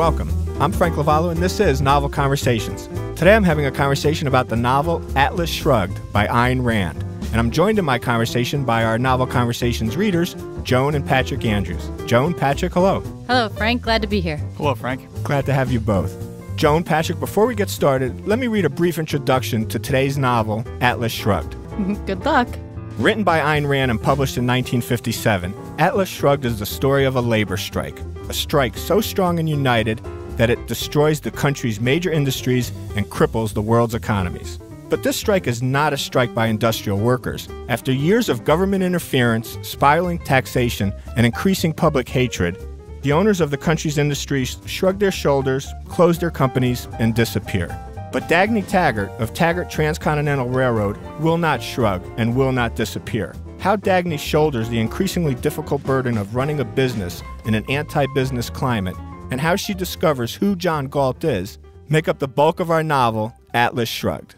welcome. I'm Frank Lavallo, and this is Novel Conversations. Today I'm having a conversation about the novel Atlas Shrugged by Ayn Rand. And I'm joined in my conversation by our Novel Conversations readers, Joan and Patrick Andrews. Joan, Patrick, hello. Hello, Frank. Glad to be here. Hello, Frank. Glad to have you both. Joan, Patrick, before we get started, let me read a brief introduction to today's novel, Atlas Shrugged. Good luck. Written by Ayn Rand and published in 1957, Atlas Shrugged is the story of a labor strike. A strike so strong and united that it destroys the country's major industries and cripples the world's economies. But this strike is not a strike by industrial workers. After years of government interference, spiraling taxation, and increasing public hatred, the owners of the country's industries shrug their shoulders, close their companies, and disappear. But Dagny Taggart of Taggart Transcontinental Railroad will not shrug and will not disappear. How Dagny shoulders the increasingly difficult burden of running a business in an anti business climate, and how she discovers who John Galt is, make up the bulk of our novel, Atlas Shrugged.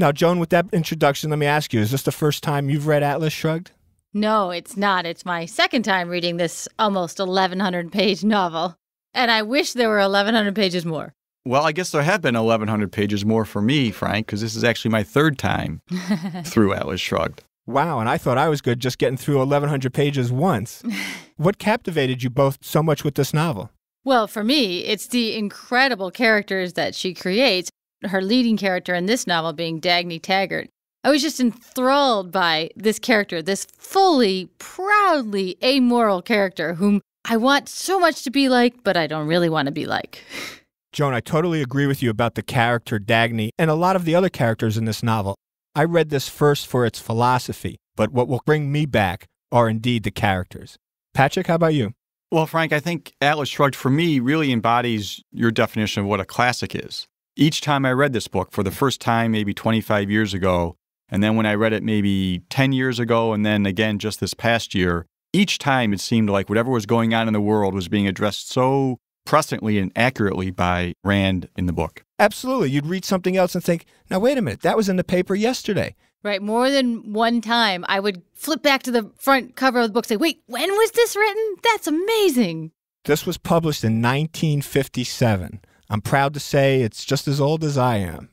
Now, Joan, with that introduction, let me ask you is this the first time you've read Atlas Shrugged? No, it's not. It's my second time reading this almost 1,100 page novel. And I wish there were 1,100 pages more. Well, I guess there have been 1,100 pages more for me, Frank, because this is actually my third time through Atlas Shrugged. Wow, and I thought I was good just getting through 1,100 pages once. what captivated you both so much with this novel? Well, for me, it's the incredible characters that she creates. Her leading character in this novel being Dagny Taggart. I was just enthralled by this character, this fully, proudly amoral character whom I want so much to be like, but I don't really want to be like. Joan, I totally agree with you about the character Dagny and a lot of the other characters in this novel. I read this first for its philosophy, but what will bring me back are indeed the characters. Patrick, how about you? Well, Frank, I think Atlas Shrugged for me really embodies your definition of what a classic is. Each time I read this book, for the first time maybe 25 years ago, and then when I read it maybe 10 years ago, and then again just this past year, each time it seemed like whatever was going on in the world was being addressed so presciently and accurately by Rand in the book. Absolutely. You'd read something else and think, now, wait a minute, that was in the paper yesterday. Right. More than one time, I would flip back to the front cover of the book and say, wait, when was this written? That's amazing. This was published in 1957. I'm proud to say it's just as old as I am.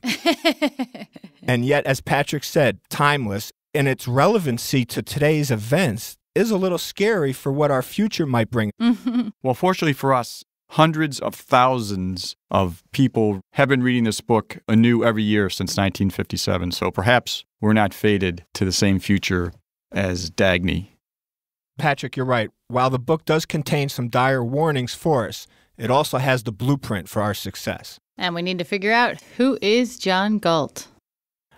and yet, as Patrick said, timeless, and its relevancy to today's events is a little scary for what our future might bring. well, fortunately for us, hundreds of thousands of people have been reading this book anew every year since 1957. So perhaps we're not fated to the same future as Dagny. Patrick, you're right. While the book does contain some dire warnings for us, it also has the blueprint for our success. And we need to figure out who is John Galt.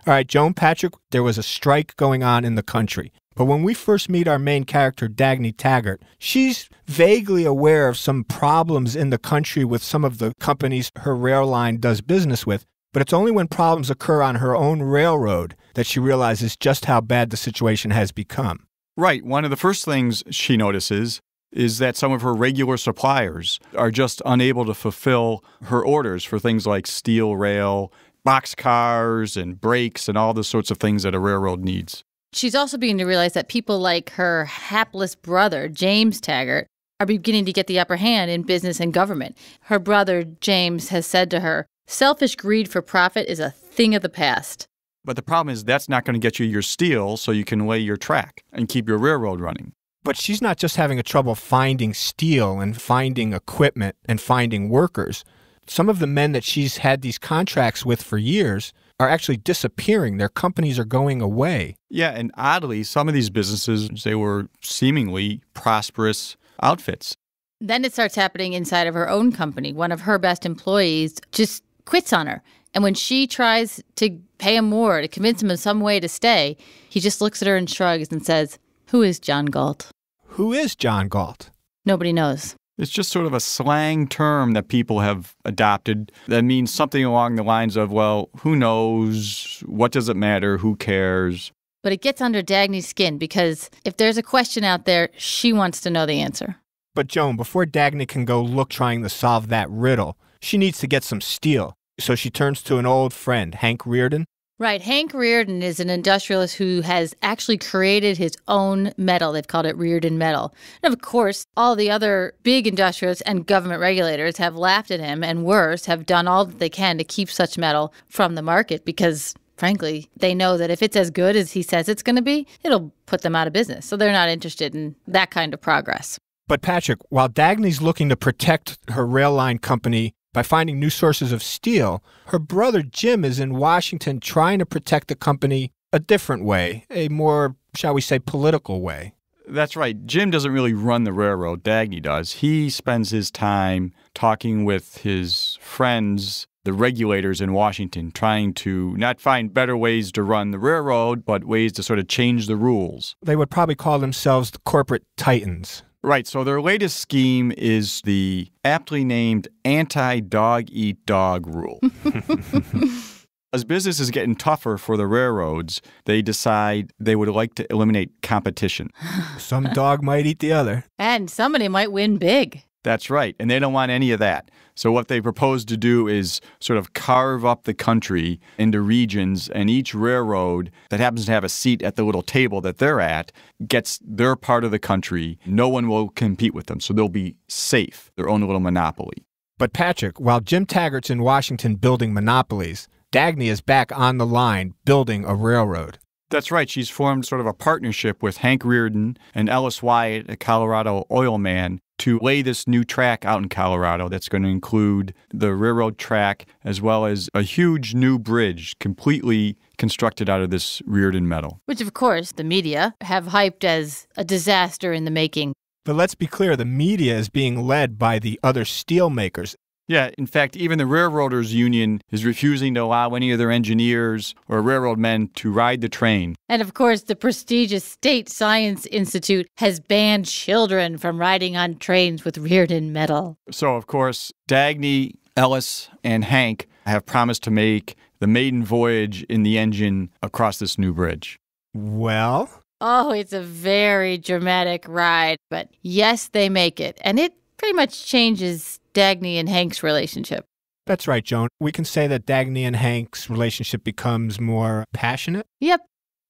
All right, Joan Patrick, there was a strike going on in the country. But when we first meet our main character, Dagny Taggart, she's vaguely aware of some problems in the country with some of the companies her rail line does business with. But it's only when problems occur on her own railroad that she realizes just how bad the situation has become. Right. One of the first things she notices is that some of her regular suppliers are just unable to fulfill her orders for things like steel rail, boxcars, and brakes, and all the sorts of things that a railroad needs. She's also beginning to realize that people like her hapless brother, James Taggart, are beginning to get the upper hand in business and government. Her brother, James, has said to her, Selfish greed for profit is a thing of the past. But the problem is that's not going to get you your steel so you can lay your track and keep your railroad running. But she's not just having a trouble finding steel and finding equipment and finding workers. Some of the men that she's had these contracts with for years are actually disappearing. Their companies are going away. Yeah, and oddly, some of these businesses, they were seemingly prosperous outfits. Then it starts happening inside of her own company. One of her best employees just quits on her. And when she tries to pay him more, to convince him in some way to stay, he just looks at her and shrugs and says, Who is John Galt? Who is John Galt? Nobody knows. It's just sort of a slang term that people have adopted that means something along the lines of, well, who knows? What does it matter? Who cares? But it gets under Dagny's skin because if there's a question out there, she wants to know the answer. But Joan, before Dagny can go look trying to solve that riddle, she needs to get some steel. So she turns to an old friend, Hank Rearden. Right. Hank Rearden is an industrialist who has actually created his own metal. They've called it Rearden metal. And of course, all the other big industrialists and government regulators have laughed at him and worse, have done all that they can to keep such metal from the market because frankly, they know that if it's as good as he says it's going to be, it'll put them out of business. So they're not interested in that kind of progress. But Patrick, while Dagny's looking to protect her rail line company by finding new sources of steel, her brother Jim is in Washington trying to protect the company a different way, a more, shall we say, political way. That's right. Jim doesn't really run the railroad, Dagny does. He spends his time talking with his friends, the regulators in Washington, trying to not find better ways to run the railroad, but ways to sort of change the rules. They would probably call themselves the corporate titans. Right. So their latest scheme is the aptly named anti dog eat dog rule. As business is getting tougher for the railroads, they decide they would like to eliminate competition. Some dog might eat the other. And somebody might win big. That's right. And they don't want any of that. So, what they propose to do is sort of carve up the country into regions, and each railroad that happens to have a seat at the little table that they're at gets their part of the country. No one will compete with them. So, they'll be safe, their own little monopoly. But, Patrick, while Jim Taggart's in Washington building monopolies, Dagny is back on the line building a railroad. That's right. She's formed sort of a partnership with Hank Rearden and Ellis Wyatt, a Colorado oil man, to lay this new track out in Colorado that's going to include the railroad track as well as a huge new bridge completely constructed out of this Rearden metal. Which, of course, the media have hyped as a disaster in the making. But let's be clear the media is being led by the other steel makers. Yeah, in fact, even the Railroaders Union is refusing to allow any of their engineers or railroad men to ride the train. And of course, the prestigious State Science Institute has banned children from riding on trains with Rearden metal. So, of course, Dagny, Ellis, and Hank have promised to make the maiden voyage in the engine across this new bridge. Well, Oh, it's a very dramatic ride, but yes, they make it. And it pretty much changes Dagny and Hank's relationship. That's right, Joan. We can say that Dagny and Hank's relationship becomes more passionate. Yep.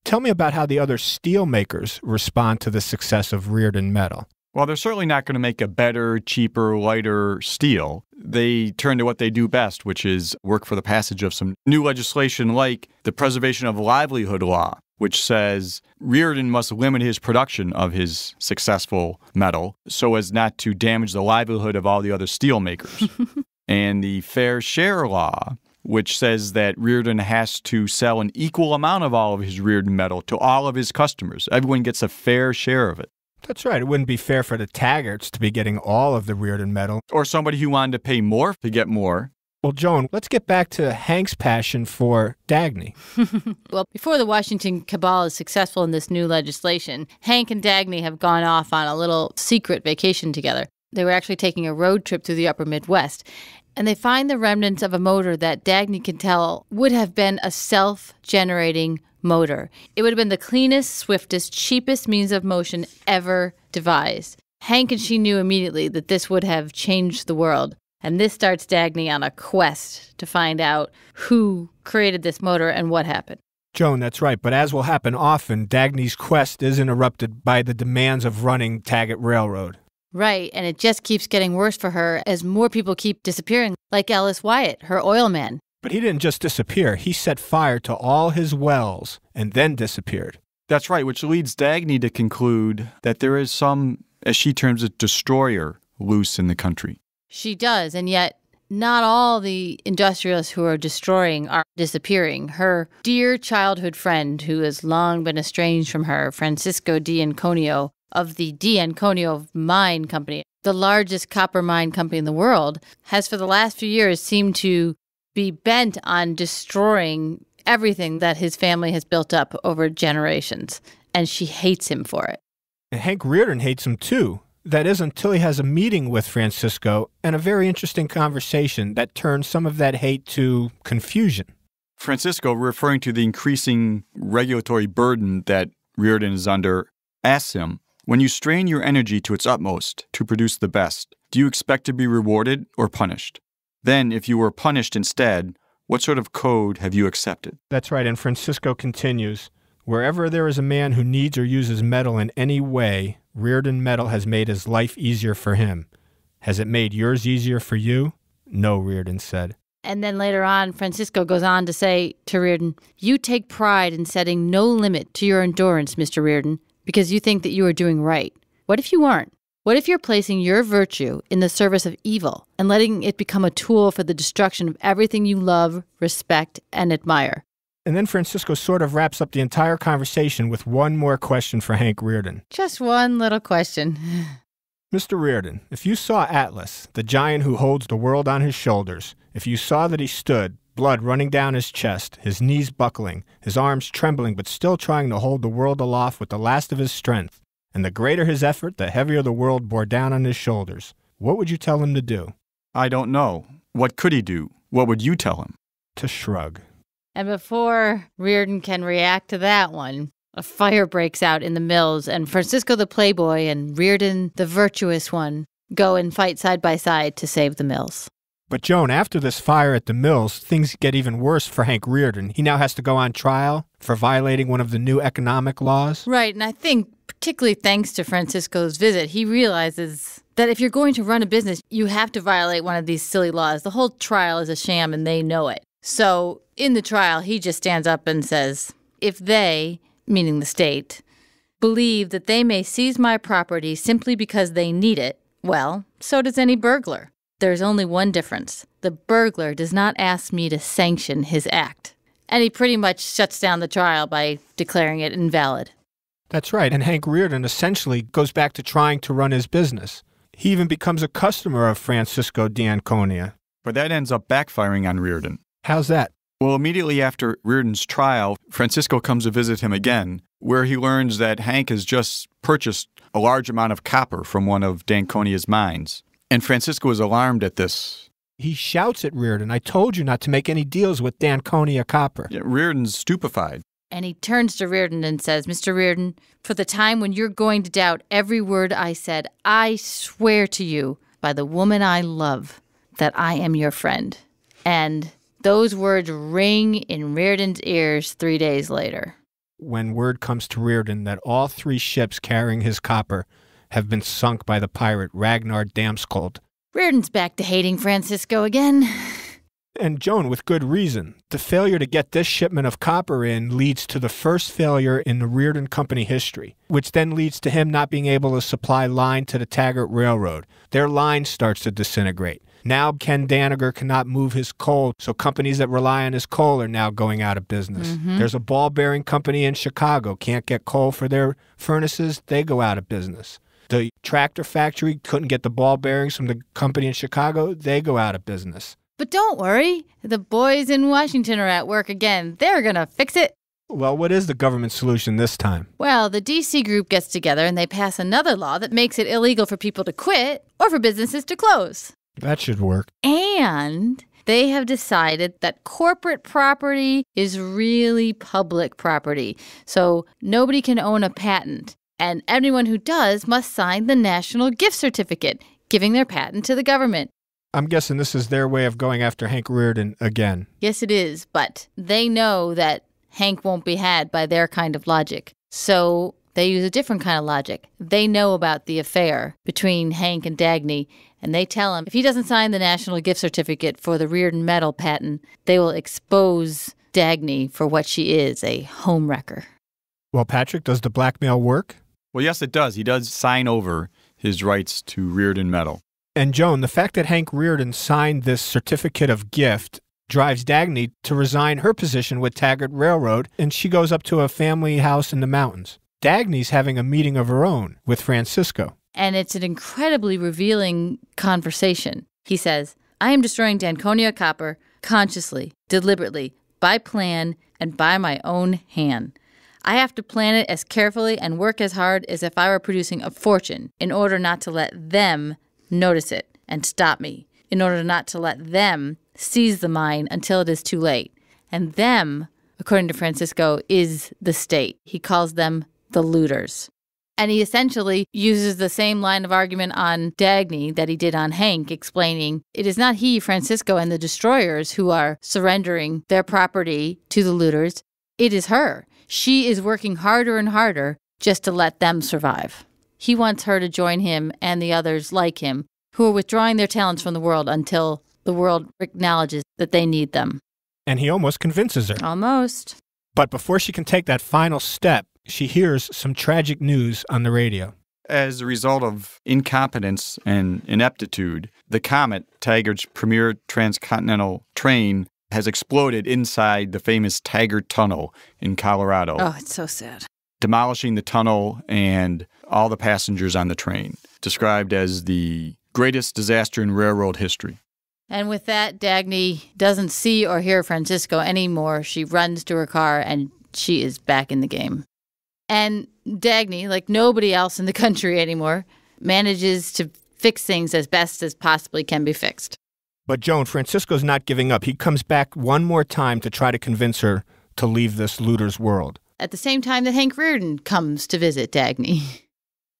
Tell me about how the other steel makers respond to the success of Rearden metal. Well, they're certainly not going to make a better, cheaper, lighter steel. They turn to what they do best, which is work for the passage of some new legislation like the Preservation of Livelihood Law, which says Rearden must limit his production of his successful metal so as not to damage the livelihood of all the other steel makers. and the Fair Share Law, which says that Rearden has to sell an equal amount of all of his Rearden metal to all of his customers. Everyone gets a fair share of it. That's right. It wouldn't be fair for the Taggarts to be getting all of the Rearden metal. Or somebody who wanted to pay more to get more. Well, Joan, let's get back to Hank's passion for Dagny. well, before the Washington cabal is successful in this new legislation, Hank and Dagny have gone off on a little secret vacation together. They were actually taking a road trip through the upper Midwest. And they find the remnants of a motor that Dagny can tell would have been a self generating motor. It would have been the cleanest, swiftest, cheapest means of motion ever devised. Hank and she knew immediately that this would have changed the world. And this starts Dagny on a quest to find out who created this motor and what happened. Joan, that's right. But as will happen often, Dagny's quest is interrupted by the demands of running Taggart Railroad. Right, and it just keeps getting worse for her as more people keep disappearing, like Ellis Wyatt, her oil man. But he didn't just disappear, he set fire to all his wells and then disappeared. That's right, which leads Dagny to conclude that there is some, as she terms it, destroyer loose in the country. She does, and yet not all the industrialists who are destroying are disappearing. Her dear childhood friend, who has long been estranged from her, Francisco d'Anconia of the d'Anconia Mine Company, the largest copper mine company in the world, has for the last few years seemed to be bent on destroying everything that his family has built up over generations. And she hates him for it. And Hank Rearden hates him too. That is until he has a meeting with Francisco and a very interesting conversation that turns some of that hate to confusion. Francisco, referring to the increasing regulatory burden that Rearden is under, asks him When you strain your energy to its utmost to produce the best, do you expect to be rewarded or punished? Then, if you were punished instead, What sort of code have you accepted? That's right. And Francisco continues Wherever there is a man who needs or uses metal in any way, Rearden Metal has made his life easier for him. Has it made yours easier for you? No, Rearden said. And then later on, Francisco goes on to say to Rearden, You take pride in setting no limit to your endurance, Mr. Rearden, because you think that you are doing right. What if you aren't? What if you're placing your virtue in the service of evil and letting it become a tool for the destruction of everything you love, respect, and admire? And then Francisco sort of wraps up the entire conversation with one more question for Hank Rearden. Just one little question. Mr. Rearden, if you saw Atlas, the giant who holds the world on his shoulders, if you saw that he stood, blood running down his chest, his knees buckling, his arms trembling but still trying to hold the world aloft with the last of his strength, and the greater his effort, the heavier the world bore down on his shoulders, what would you tell him to do? I don't know. What could he do? What would you tell him? To shrug. And before Rearden can react to that one, a fire breaks out in the mills, and Francisco the Playboy and Rearden the Virtuous One go and fight side by side to save the mills. But Joan, after this fire at the mills, things get even worse for Hank Rearden. He now has to go on trial for violating one of the new economic laws. Right, and I think particularly thanks to Francisco's visit, he realizes that if you're going to run a business, you have to violate one of these silly laws. The whole trial is a sham and they know it. So in the trial, he just stands up and says, if they, meaning the state, believe that they may seize my property simply because they need it, well, so does any burglar. There's only one difference. The burglar does not ask me to sanction his act. And he pretty much shuts down the trial by declaring it invalid. That's right. And Hank Rearden essentially goes back to trying to run his business. He even becomes a customer of Francisco d'Anconia. But that ends up backfiring on Rearden. How's that? Well, immediately after Rearden's trial, Francisco comes to visit him again, where he learns that Hank has just purchased a large amount of copper from one of d'Anconia's mines. And Francisco is alarmed at this. He shouts at Rearden, I told you not to make any deals with d'Anconia Copper. Yeah, Rearden's stupefied. And he turns to Rearden and says, Mr. Rearden, for the time when you're going to doubt every word I said, I swear to you by the woman I love that I am your friend. And those words ring in Rearden's ears three days later. When word comes to Rearden that all three ships carrying his copper have been sunk by the pirate Ragnar Danneskjöld. Rearden's back to hating Francisco again. And Joan, with good reason. The failure to get this shipment of copper in leads to the first failure in the Rearden Company history, which then leads to him not being able to supply line to the Taggart Railroad. Their line starts to disintegrate. Now Ken Danagger cannot move his coal, so companies that rely on his coal are now going out of business. Mm-hmm. There's a ball bearing company in Chicago, can't get coal for their furnaces, they go out of business. The tractor factory couldn't get the ball bearings from the company in Chicago, they go out of business. But don't worry, the boys in Washington are at work again. They're going to fix it. Well, what is the government solution this time? Well, the DC group gets together and they pass another law that makes it illegal for people to quit or for businesses to close. That should work. And they have decided that corporate property is really public property. So nobody can own a patent. And anyone who does must sign the National Gift Certificate, giving their patent to the government. I'm guessing this is their way of going after Hank Rearden again. Yes, it is, but they know that Hank won't be had by their kind of logic. So they use a different kind of logic. They know about the affair between Hank and Dagny, and they tell him if he doesn't sign the National Gift Certificate for the Rearden Metal patent, they will expose Dagny for what she is a homewrecker. Well, Patrick, does the blackmail work? Well, yes, it does. He does sign over his rights to Rearden Metal. And Joan, the fact that Hank Rearden signed this certificate of gift drives Dagny to resign her position with Taggart Railroad, and she goes up to a family house in the mountains. Dagny's having a meeting of her own with Francisco. And it's an incredibly revealing conversation. He says, I am destroying D'Anconia copper consciously, deliberately, by plan, and by my own hand. I have to plan it as carefully and work as hard as if I were producing a fortune in order not to let them notice it and stop me, in order not to let them seize the mine until it is too late. And them, according to Francisco, is the state. He calls them the looters. And he essentially uses the same line of argument on Dagny that he did on Hank, explaining it is not he, Francisco, and the destroyers who are surrendering their property to the looters. It is her. She is working harder and harder just to let them survive. He wants her to join him and the others like him who are withdrawing their talents from the world until the world acknowledges that they need them. And he almost convinces her. Almost. But before she can take that final step, she hears some tragic news on the radio. As a result of incompetence and ineptitude, the Comet, Taggart's premier transcontinental train, has exploded inside the famous Taggart Tunnel in Colorado. Oh, it's so sad. Demolishing the tunnel and all the passengers on the train, described as the greatest disaster in railroad history. And with that, Dagny doesn't see or hear Francisco anymore. She runs to her car and she is back in the game. And Dagny, like nobody else in the country anymore, manages to fix things as best as possibly can be fixed. But Joan, Francisco's not giving up. He comes back one more time to try to convince her to leave this looter's world. At the same time that Hank Rearden comes to visit Dagny.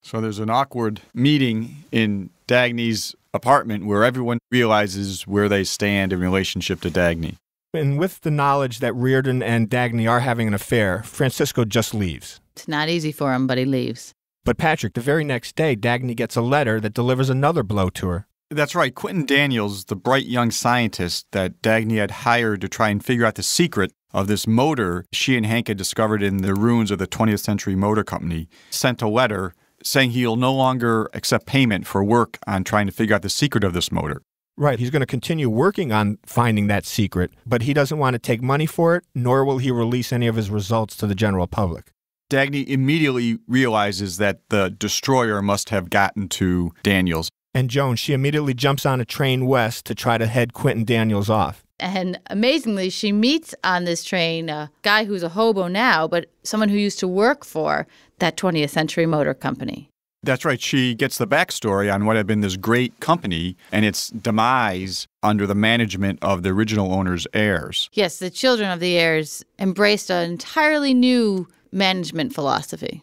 So there's an awkward meeting in Dagny's apartment where everyone realizes where they stand in relationship to Dagny. And with the knowledge that Rearden and Dagny are having an affair, Francisco just leaves. It's not easy for him, but he leaves. But Patrick, the very next day, Dagny gets a letter that delivers another blow to her. That's right. Quentin Daniels, the bright young scientist that Dagny had hired to try and figure out the secret of this motor she and Hank had discovered in the ruins of the 20th Century Motor Company, sent a letter saying he'll no longer accept payment for work on trying to figure out the secret of this motor. Right, he's going to continue working on finding that secret, but he doesn't want to take money for it, nor will he release any of his results to the general public. Dagny immediately realizes that the destroyer must have gotten to Daniels. And Joan, she immediately jumps on a train west to try to head Quentin Daniels off. And amazingly, she meets on this train a guy who's a hobo now, but someone who used to work for that 20th Century Motor Company. That's right. She gets the backstory on what had been this great company and its demise under the management of the original owner's heirs. Yes, the children of the heirs embraced an entirely new management philosophy.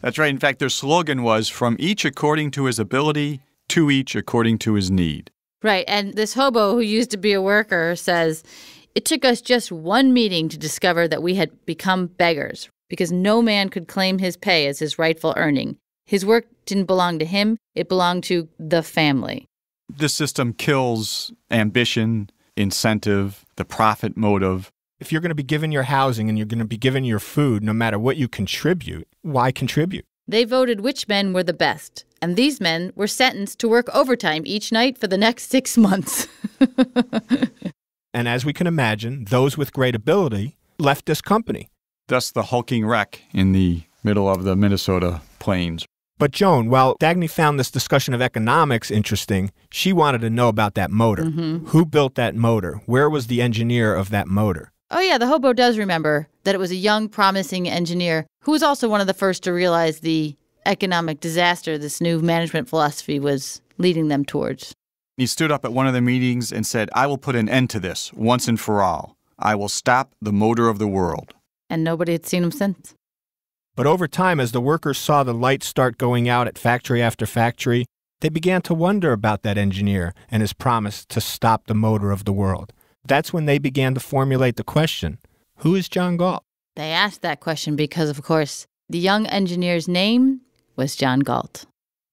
That's right. In fact, their slogan was from each according to his ability, to each according to his need. Right. And this hobo who used to be a worker says, It took us just one meeting to discover that we had become beggars because no man could claim his pay as his rightful earning. His work didn't belong to him, it belonged to the family. This system kills ambition, incentive, the profit motive. If you're going to be given your housing and you're going to be given your food, no matter what you contribute, why contribute? They voted which men were the best, and these men were sentenced to work overtime each night for the next six months. and as we can imagine, those with great ability left this company. Thus, the hulking wreck in the middle of the Minnesota plains. But Joan, while Dagny found this discussion of economics interesting, she wanted to know about that motor. Mm-hmm. Who built that motor? Where was the engineer of that motor? Oh, yeah, the hobo does remember that it was a young, promising engineer who was also one of the first to realize the economic disaster this new management philosophy was leading them towards. He stood up at one of the meetings and said, I will put an end to this once and for all. I will stop the motor of the world. And nobody had seen him since. But over time, as the workers saw the lights start going out at factory after factory, they began to wonder about that engineer and his promise to stop the motor of the world. That's when they began to formulate the question Who is John Galt? They asked that question because, of course, the young engineer's name was John Galt.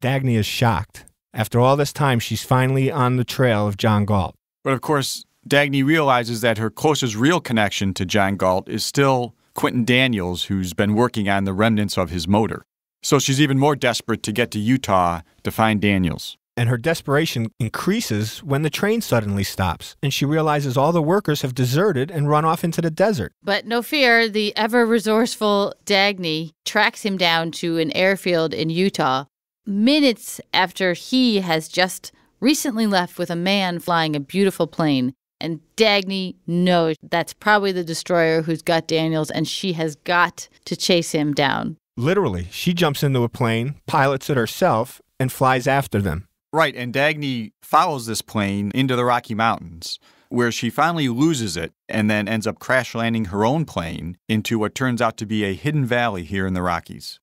Dagny is shocked. After all this time, she's finally on the trail of John Galt. But of course, Dagny realizes that her closest real connection to John Galt is still Quentin Daniels, who's been working on the remnants of his motor. So she's even more desperate to get to Utah to find Daniels. And her desperation increases when the train suddenly stops and she realizes all the workers have deserted and run off into the desert. But no fear, the ever resourceful Dagny tracks him down to an airfield in Utah minutes after he has just recently left with a man flying a beautiful plane. And Dagny knows that's probably the destroyer who's got Daniels, and she has got to chase him down. Literally, she jumps into a plane, pilots it herself, and flies after them. Right, and Dagny follows this plane into the Rocky Mountains, where she finally loses it and then ends up crash landing her own plane into what turns out to be a hidden valley here in the Rockies.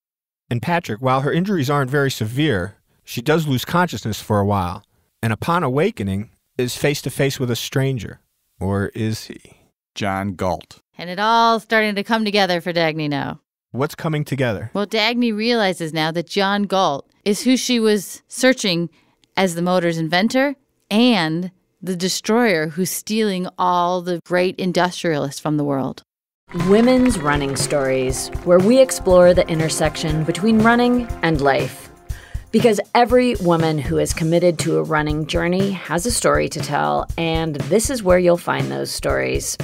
And Patrick, while her injuries aren't very severe, she does lose consciousness for a while, and upon awakening, is face to face with a stranger. Or is he? John Galt. And it all starting to come together for Dagny now. What's coming together? Well, Dagny realizes now that John Galt is who she was searching as the motor's inventor and the destroyer who's stealing all the great industrialists from the world. Women's Running Stories, where we explore the intersection between running and life. Because every woman who is committed to a running journey has a story to tell, and this is where you'll find those stories.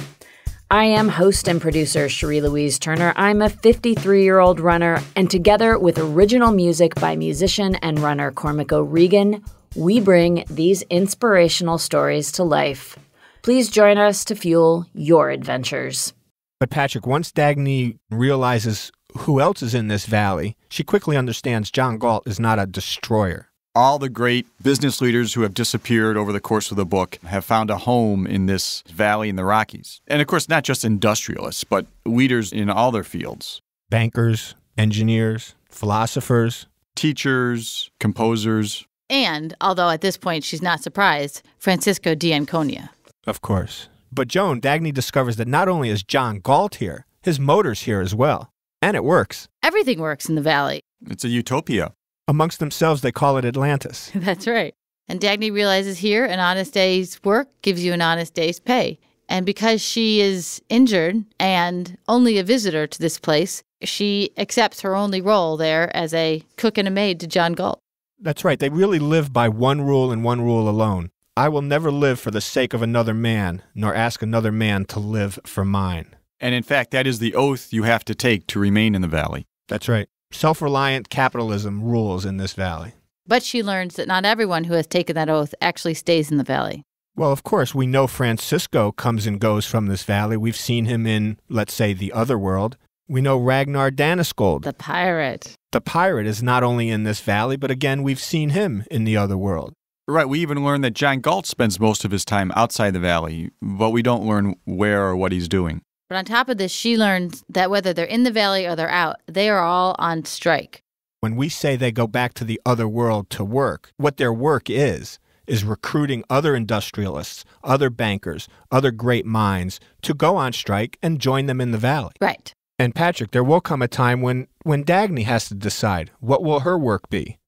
I am host and producer Cherie Louise Turner. I'm a 53 year old runner, and together with original music by musician and runner Cormac O'Regan, we bring these inspirational stories to life. Please join us to fuel your adventures. But Patrick, once Dagny realizes who else is in this valley, she quickly understands John Galt is not a destroyer. All the great business leaders who have disappeared over the course of the book have found a home in this valley in the Rockies. And of course, not just industrialists, but leaders in all their fields bankers, engineers, philosophers, teachers, composers. And, although at this point she's not surprised, Francisco d'Anconia. Of course. But Joan, Dagny discovers that not only is John Galt here, his motor's here as well. And it works. Everything works in the valley. It's a utopia. Amongst themselves, they call it Atlantis. That's right. And Dagny realizes here an honest day's work gives you an honest day's pay. And because she is injured and only a visitor to this place, she accepts her only role there as a cook and a maid to John Galt. That's right. They really live by one rule and one rule alone. I will never live for the sake of another man, nor ask another man to live for mine. And in fact, that is the oath you have to take to remain in the valley. That's right. Self reliant capitalism rules in this valley. But she learns that not everyone who has taken that oath actually stays in the valley. Well, of course, we know Francisco comes and goes from this valley. We've seen him in, let's say, the other world. We know Ragnar Danneskjöld. The pirate. The pirate is not only in this valley, but again, we've seen him in the other world. Right. We even learn that John Galt spends most of his time outside the valley, but we don't learn where or what he's doing. But on top of this, she learns that whether they're in the valley or they're out, they are all on strike. When we say they go back to the other world to work, what their work is, is recruiting other industrialists, other bankers, other great minds to go on strike and join them in the valley. Right. And Patrick, there will come a time when, when Dagny has to decide what will her work be?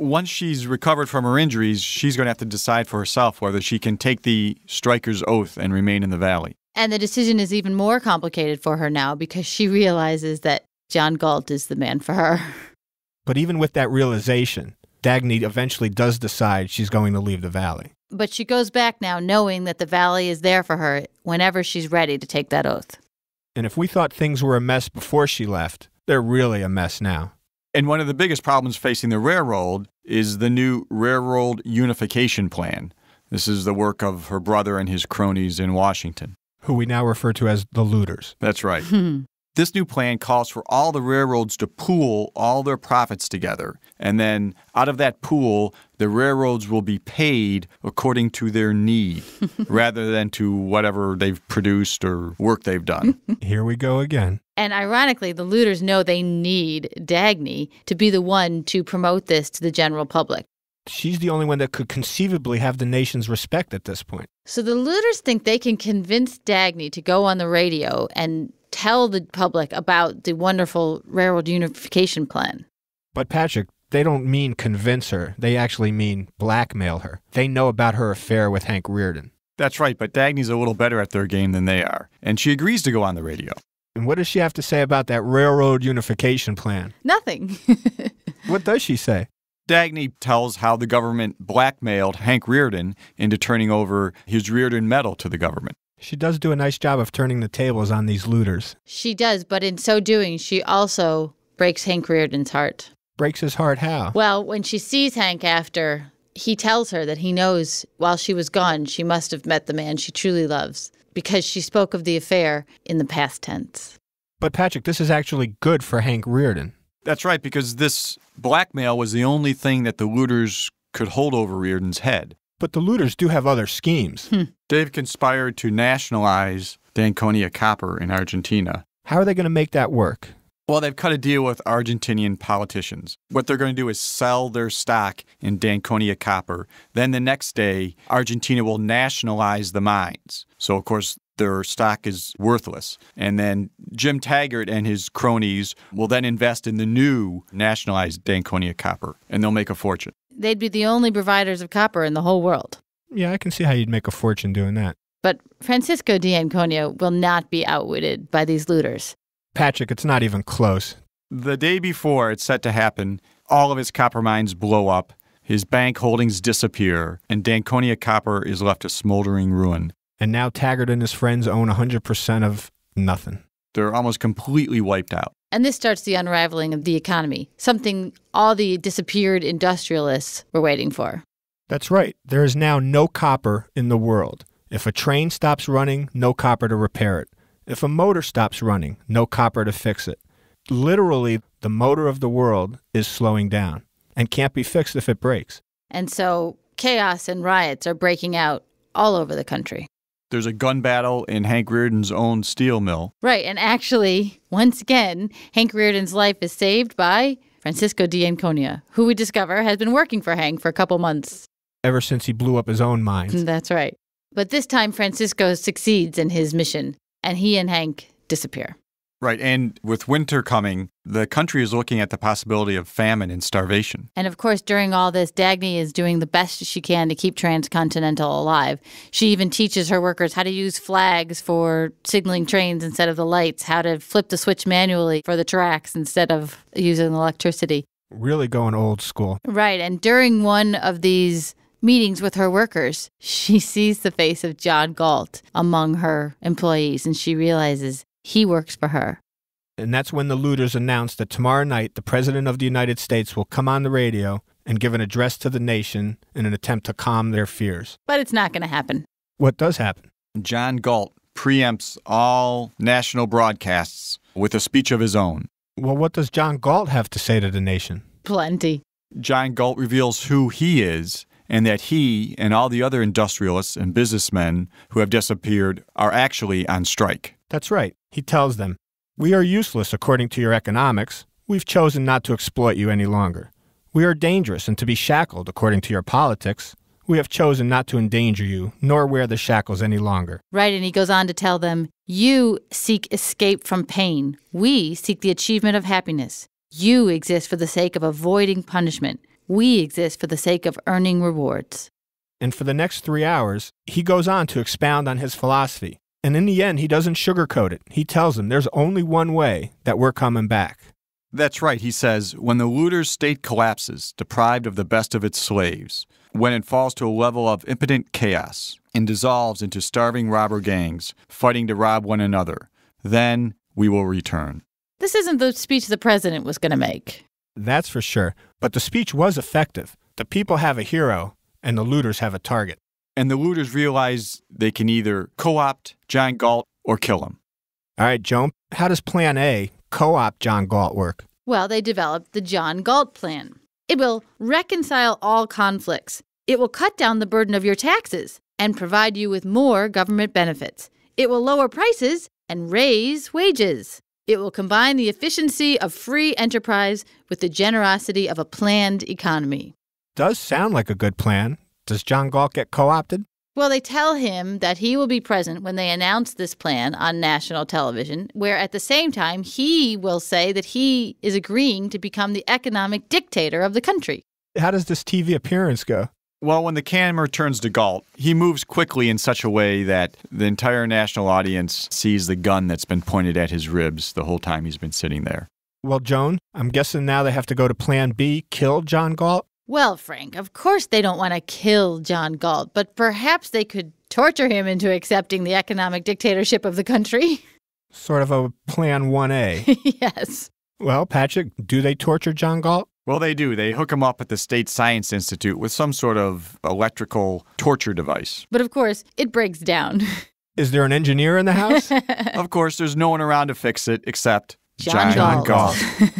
once she's recovered from her injuries, she's going to have to decide for herself whether she can take the striker's oath and remain in the valley. And the decision is even more complicated for her now because she realizes that John Galt is the man for her. But even with that realization, Dagny eventually does decide she's going to leave the valley. But she goes back now knowing that the valley is there for her whenever she's ready to take that oath. And if we thought things were a mess before she left, they're really a mess now. And one of the biggest problems facing the railroad is the new Railroad Unification Plan. This is the work of her brother and his cronies in Washington. Who we now refer to as the looters. That's right. Hmm. This new plan calls for all the railroads to pool all their profits together. And then out of that pool, the railroads will be paid according to their need rather than to whatever they've produced or work they've done. Here we go again. And ironically, the looters know they need Dagny to be the one to promote this to the general public. She's the only one that could conceivably have the nation's respect at this point. So the looters think they can convince Dagny to go on the radio and tell the public about the wonderful railroad unification plan. But Patrick, they don't mean convince her. They actually mean blackmail her. They know about her affair with Hank Rearden. That's right, but Dagny's a little better at their game than they are. And she agrees to go on the radio. And what does she have to say about that railroad unification plan? Nothing. what does she say? Dagny tells how the government blackmailed Hank Rearden into turning over his Rearden metal to the government. She does do a nice job of turning the tables on these looters. She does, but in so doing, she also breaks Hank Rearden's heart. Breaks his heart how? Well, when she sees Hank after, he tells her that he knows while she was gone, she must have met the man she truly loves because she spoke of the affair in the past tense. But Patrick, this is actually good for Hank Rearden. That's right, because this blackmail was the only thing that the looters could hold over Rearden's head. But the looters do have other schemes. Hmm. They've conspired to nationalize D'Anconia copper in Argentina. How are they going to make that work? Well, they've cut a deal with Argentinian politicians. What they're going to do is sell their stock in d'Anconia Copper. Then the next day, Argentina will nationalize the mines. So, of course, their stock is worthless. And then Jim Taggart and his cronies will then invest in the new nationalized d'Anconia Copper, and they'll make a fortune. They'd be the only providers of copper in the whole world. Yeah, I can see how you'd make a fortune doing that. But Francisco d'Anconia will not be outwitted by these looters. Patrick, it's not even close. The day before it's set to happen, all of his copper mines blow up, his bank holdings disappear, and d'Anconia Copper is left a smoldering ruin. And now Taggart and his friends own 100% of nothing. They're almost completely wiped out. And this starts the unraveling of the economy, something all the disappeared industrialists were waiting for. That's right. There is now no copper in the world. If a train stops running, no copper to repair it. If a motor stops running, no copper to fix it. Literally, the motor of the world is slowing down and can't be fixed if it breaks. And so chaos and riots are breaking out all over the country. There's a gun battle in Hank Rearden's own steel mill. Right. And actually, once again, Hank Rearden's life is saved by Francisco d'Anconia, who we discover has been working for Hank for a couple months. Ever since he blew up his own mines. That's right. But this time, Francisco succeeds in his mission, and he and Hank disappear. Right. And with winter coming, the country is looking at the possibility of famine and starvation. And of course, during all this, Dagny is doing the best she can to keep Transcontinental alive. She even teaches her workers how to use flags for signaling trains instead of the lights, how to flip the switch manually for the tracks instead of using electricity. Really going old school. Right. And during one of these meetings with her workers, she sees the face of John Galt among her employees and she realizes he works for her. And that's when the looters announced that tomorrow night the President of the United States will come on the radio and give an address to the nation in an attempt to calm their fears. But it's not going to happen. What does happen? John Galt preempts all national broadcasts with a speech of his own. Well, what does John Galt have to say to the nation? Plenty. John Galt reveals who he is and that he and all the other industrialists and businessmen who have disappeared are actually on strike. That's right. He tells them, We are useless according to your economics. We've chosen not to exploit you any longer. We are dangerous and to be shackled according to your politics. We have chosen not to endanger you, nor wear the shackles any longer. Right, and he goes on to tell them, You seek escape from pain. We seek the achievement of happiness. You exist for the sake of avoiding punishment. We exist for the sake of earning rewards. And for the next three hours, he goes on to expound on his philosophy. And in the end, he doesn't sugarcoat it. He tells them there's only one way that we're coming back. That's right, he says. When the looter's state collapses, deprived of the best of its slaves, when it falls to a level of impotent chaos and dissolves into starving robber gangs fighting to rob one another, then we will return. This isn't the speech the president was going to make. That's for sure. But the speech was effective. The people have a hero, and the looters have a target. And the looters realize they can either co opt John Galt or kill him. All right, Joan, how does Plan A, co opt John Galt, work? Well, they developed the John Galt Plan. It will reconcile all conflicts. It will cut down the burden of your taxes and provide you with more government benefits. It will lower prices and raise wages. It will combine the efficiency of free enterprise with the generosity of a planned economy. Does sound like a good plan. Does John Galt get co opted? Well, they tell him that he will be present when they announce this plan on national television, where at the same time he will say that he is agreeing to become the economic dictator of the country. How does this TV appearance go? Well, when the camera turns to Galt, he moves quickly in such a way that the entire national audience sees the gun that's been pointed at his ribs the whole time he's been sitting there. Well, Joan, I'm guessing now they have to go to Plan B, kill John Galt? Well, Frank, of course they don't want to kill John Galt, but perhaps they could torture him into accepting the economic dictatorship of the country. Sort of a Plan 1A. yes. well, Patrick, do they torture John Galt? Well, they do. They hook him up at the State Science Institute with some sort of electrical torture device. But of course, it breaks down. Is there an engineer in the house? of course, there's no one around to fix it except John, John Galt. Galt.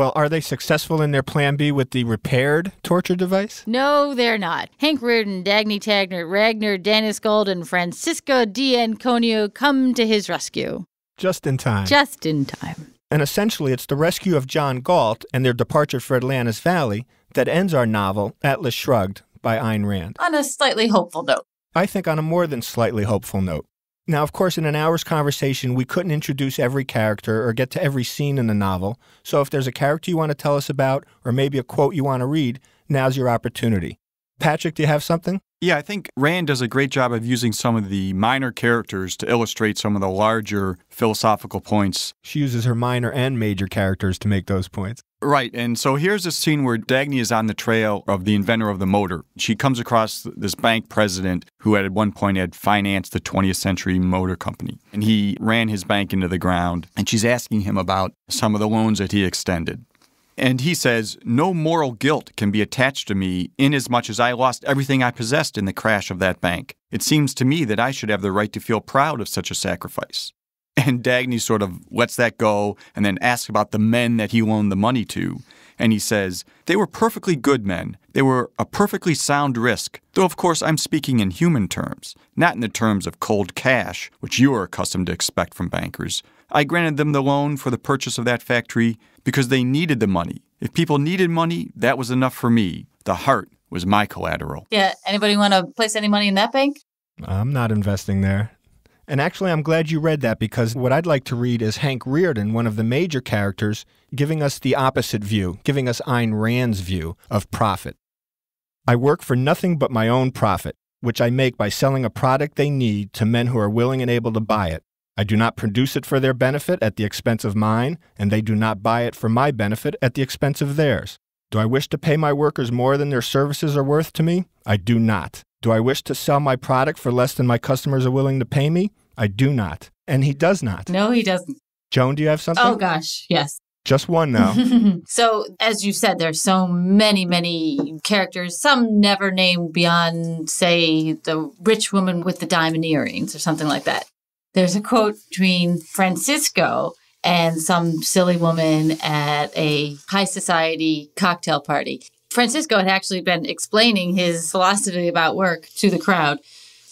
Well, are they successful in their Plan B with the repaired torture device? no, they're not. Hank Rearden, Dagny Taggart, Ragnar Danneskjöld, and Francisco d'Anconia come to his rescue. Just in time. Just in time. And essentially, it's the rescue of John Galt and their departure for Atlantis Valley that ends our novel, Atlas Shrugged, by Ayn Rand. On a slightly hopeful note. I think on a more than slightly hopeful note. Now, of course, in an hour's conversation, we couldn't introduce every character or get to every scene in the novel. So if there's a character you want to tell us about, or maybe a quote you want to read, now's your opportunity. Patrick, do you have something? Yeah, I think Rand does a great job of using some of the minor characters to illustrate some of the larger philosophical points. She uses her minor and major characters to make those points. Right, and so here's a scene where Dagny is on the trail of the inventor of the motor. She comes across this bank president who at one point had financed the 20th century motor company. And he ran his bank into the ground, and she's asking him about some of the loans that he extended. And he says, No moral guilt can be attached to me inasmuch as I lost everything I possessed in the crash of that bank. It seems to me that I should have the right to feel proud of such a sacrifice. And Dagny sort of lets that go and then asks about the men that he loaned the money to. And he says, They were perfectly good men. They were a perfectly sound risk, though of course I'm speaking in human terms, not in the terms of cold cash, which you are accustomed to expect from bankers. I granted them the loan for the purchase of that factory because they needed the money. If people needed money, that was enough for me. The heart was my collateral. Yeah. Anybody want to place any money in that bank? I'm not investing there. And actually, I'm glad you read that because what I'd like to read is Hank Rearden, one of the major characters, giving us the opposite view, giving us Ayn Rand's view of profit. I work for nothing but my own profit, which I make by selling a product they need to men who are willing and able to buy it. I do not produce it for their benefit at the expense of mine, and they do not buy it for my benefit at the expense of theirs. Do I wish to pay my workers more than their services are worth to me? I do not. Do I wish to sell my product for less than my customers are willing to pay me? I do not. And he does not. No, he doesn't. Joan, do you have something? Oh, gosh. Yes. Just one now. so, as you said, there's so many, many characters, some never named beyond, say, the rich woman with the diamond earrings or something like that. There's a quote between Francisco and some silly woman at a high society cocktail party. Francisco had actually been explaining his philosophy about work to the crowd.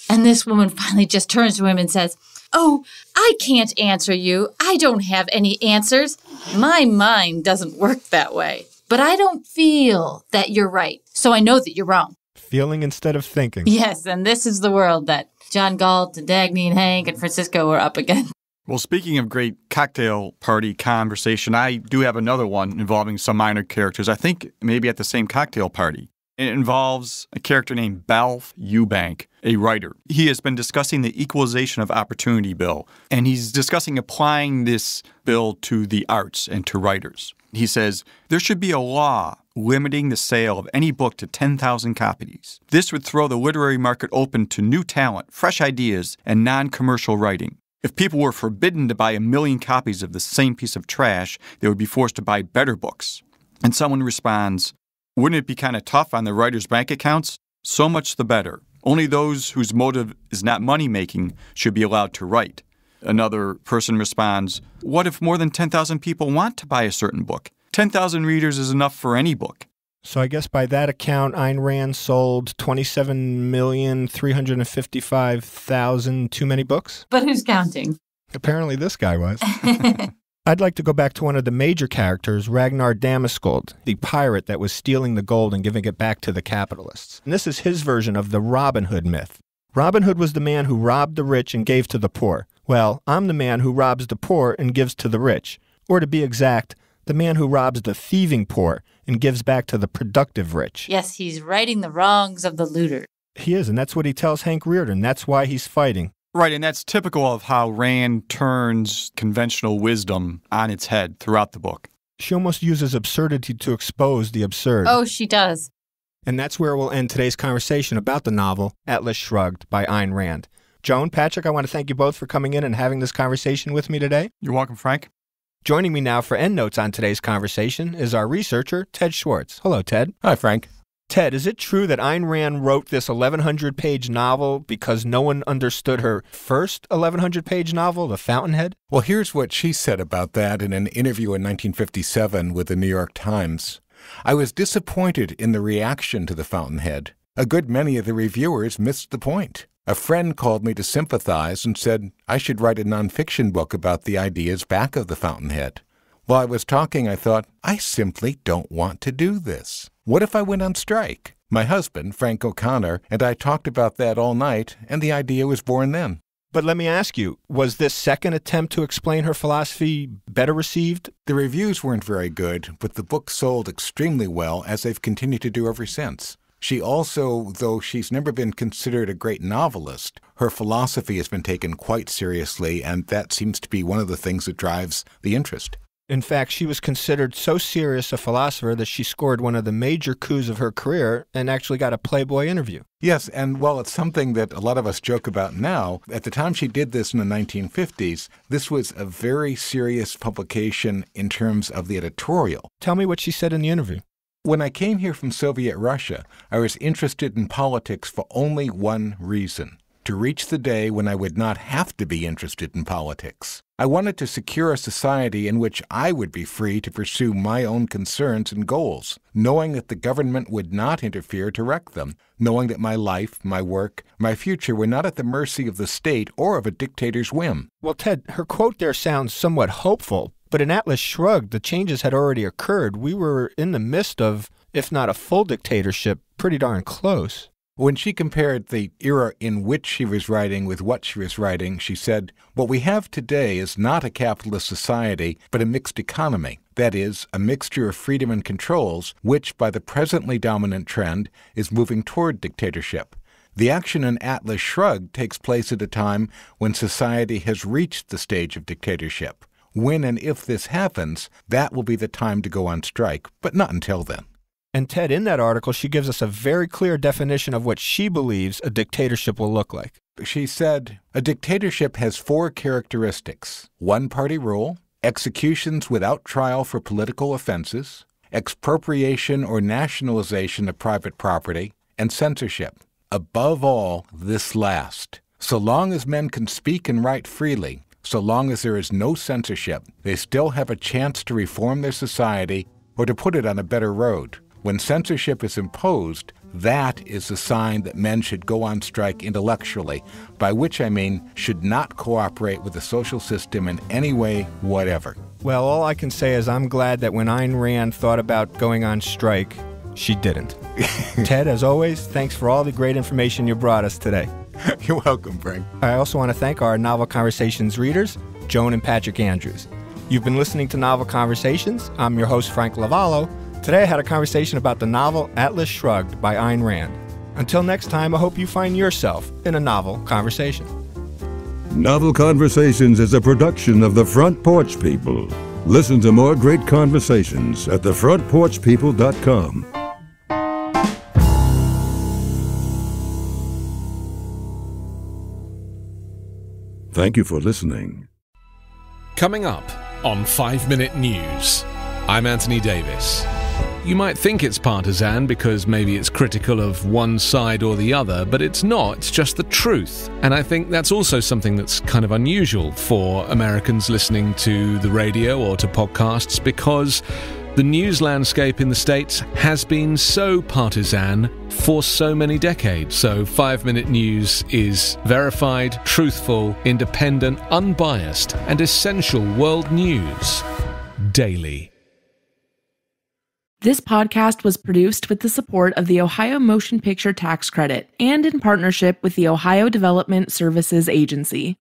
And this woman finally just turns to him and says, Oh, I can't answer you. I don't have any answers. My mind doesn't work that way. But I don't feel that you're right. So I know that you're wrong. Feeling instead of thinking. Yes, and this is the world that John Galt and Dagny and Hank and Francisco were up against. Well, speaking of great cocktail party conversation, I do have another one involving some minor characters. I think maybe at the same cocktail party. It involves a character named Balf Eubank, a writer. He has been discussing the Equalization of Opportunity Bill, and he's discussing applying this bill to the arts and to writers. He says there should be a law limiting the sale of any book to 10,000 copies. This would throw the literary market open to new talent, fresh ideas, and non commercial writing. If people were forbidden to buy a million copies of the same piece of trash, they would be forced to buy better books. And someone responds, Wouldn't it be kind of tough on the writer's bank accounts? So much the better. Only those whose motive is not money making should be allowed to write. Another person responds, What if more than 10,000 people want to buy a certain book? 10,000 readers is enough for any book. So I guess by that account, Ayn Rand sold 27,355,000 too many books? But who's counting? Apparently this guy was. I'd like to go back to one of the major characters, Ragnar Danneskjöld, the pirate that was stealing the gold and giving it back to the capitalists. And this is his version of the Robin Hood myth. Robin Hood was the man who robbed the rich and gave to the poor. Well, I'm the man who robs the poor and gives to the rich. Or to be exact, the man who robs the thieving poor and gives back to the productive rich. Yes, he's righting the wrongs of the looter. He is, and that's what he tells Hank Rearden. That's why he's fighting. Right, and that's typical of how Rand turns conventional wisdom on its head throughout the book. She almost uses absurdity to expose the absurd. Oh, she does. And that's where we'll end today's conversation about the novel Atlas Shrugged by Ayn Rand. Joan, Patrick, I want to thank you both for coming in and having this conversation with me today. You're welcome, Frank. Joining me now for endnotes on today's conversation is our researcher, Ted Schwartz. Hello, Ted. Hi, Frank. Ted, is it true that Ayn Rand wrote this 1,100 page novel because no one understood her first 1,100 page novel, The Fountainhead? Well, here's what she said about that in an interview in 1957 with the New York Times. I was disappointed in the reaction to The Fountainhead. A good many of the reviewers missed the point. A friend called me to sympathize and said I should write a nonfiction book about the ideas back of The Fountainhead. While I was talking, I thought, I simply don't want to do this. What if I went on strike? My husband, Frank O'Connor, and I talked about that all night, and the idea was born then. But let me ask you, was this second attempt to explain her philosophy better received? The reviews weren't very good, but the book sold extremely well, as they've continued to do ever since. She also, though she's never been considered a great novelist, her philosophy has been taken quite seriously, and that seems to be one of the things that drives the interest. In fact, she was considered so serious a philosopher that she scored one of the major coups of her career and actually got a Playboy interview. Yes, and while it's something that a lot of us joke about now, at the time she did this in the 1950s, this was a very serious publication in terms of the editorial. Tell me what she said in the interview. When I came here from Soviet Russia, I was interested in politics for only one reason to reach the day when I would not have to be interested in politics. I wanted to secure a society in which I would be free to pursue my own concerns and goals, knowing that the government would not interfere to wreck them, knowing that my life, my work, my future were not at the mercy of the state or of a dictator's whim. Well, Ted, her quote there sounds somewhat hopeful, but in Atlas Shrugged, the changes had already occurred. We were in the midst of, if not a full dictatorship, pretty darn close. When she compared the era in which she was writing with what she was writing, she said, What we have today is not a capitalist society, but a mixed economy. That is, a mixture of freedom and controls, which, by the presently dominant trend, is moving toward dictatorship. The action in Atlas Shrugged takes place at a time when society has reached the stage of dictatorship. When and if this happens, that will be the time to go on strike, but not until then. And Ted, in that article, she gives us a very clear definition of what she believes a dictatorship will look like. She said a dictatorship has four characteristics one party rule, executions without trial for political offenses, expropriation or nationalization of private property, and censorship. Above all, this last. So long as men can speak and write freely, so long as there is no censorship, they still have a chance to reform their society or to put it on a better road. When censorship is imposed, that is a sign that men should go on strike intellectually, by which I mean should not cooperate with the social system in any way whatever. Well, all I can say is I'm glad that when Ayn Rand thought about going on strike, she didn't. Ted, as always, thanks for all the great information you brought us today. You're welcome, Frank. I also want to thank our Novel Conversations readers, Joan and Patrick Andrews. You've been listening to Novel Conversations. I'm your host, Frank Lavallo. Today I had a conversation about the novel Atlas Shrugged by Ayn Rand. Until next time, I hope you find yourself in a novel conversation. Novel Conversations is a production of the Front Porch People. Listen to more great conversations at thefrontporchpeople.com. Thank you for listening. Coming up on 5 Minute News, I'm Anthony Davis. You might think it's partisan because maybe it's critical of one side or the other, but it's not, it's just the truth. And I think that's also something that's kind of unusual for Americans listening to the radio or to podcasts because the news landscape in the States has been so partisan for so many decades. So, five minute news is verified, truthful, independent, unbiased, and essential world news daily. This podcast was produced with the support of the Ohio Motion Picture Tax Credit and in partnership with the Ohio Development Services Agency.